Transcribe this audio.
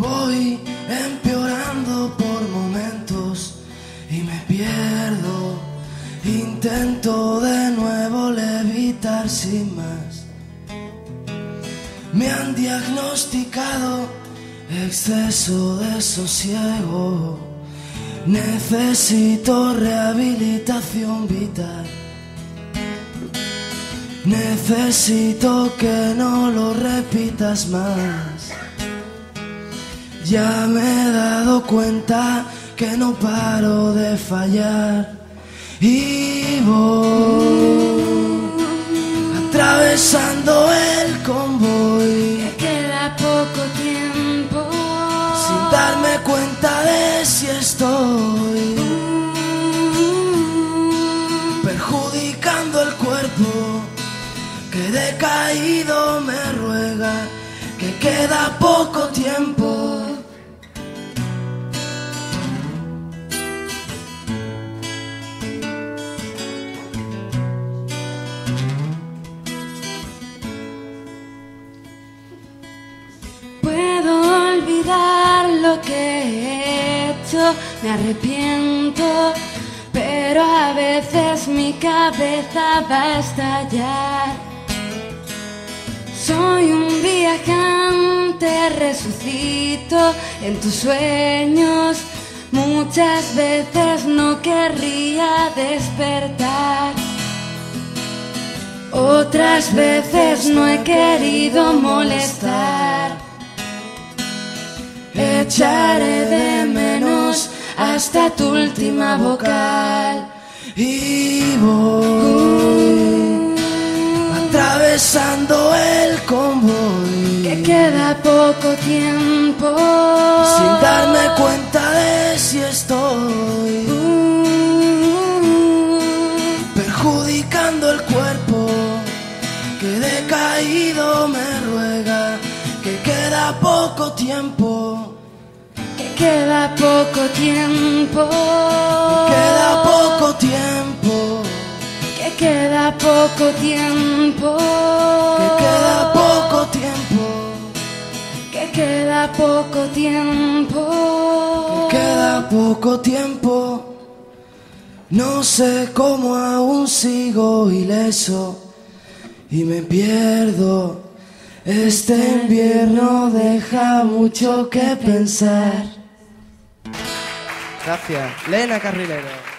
Voy empeorando por momentos y me pierdo. Intento de nuevo levitar sin más. Me han diagnosticado exceso de sosiego. Necesito rehabilitación vital. Necesito que no lo repitas más. Ya me he dado cuenta que no paro de fallar y voy atravesando el convoy Que queda poco tiempo. sin darme cuenta de si estoy perjudicando el cuerpo que decaído me ruega que queda poco tiempo. Olvidar lo que he hecho, me arrepiento, pero a veces mi cabeza va a estallar. Soy un viajante, resucito en tus sueños. Muchas veces no querría despertar. Otras veces no he querido molestar. Echaré de menos hasta tu última vocal. y voy atravesando el convoy Que queda poco tiempo. sin darme cuenta de si estoy perjudicando el cuerpo que decaído me ruega que queda poco tiempo queda poco tiempo. queda poco tiempo Que queda poco tiempo. que queda poco tiempo Que queda poco tiempo. Queda poco tiempo, no sé cómo aún sigo ileso y me pierdo. Este invierno deja mucho que pensar. Gracias. Lena Carrilero.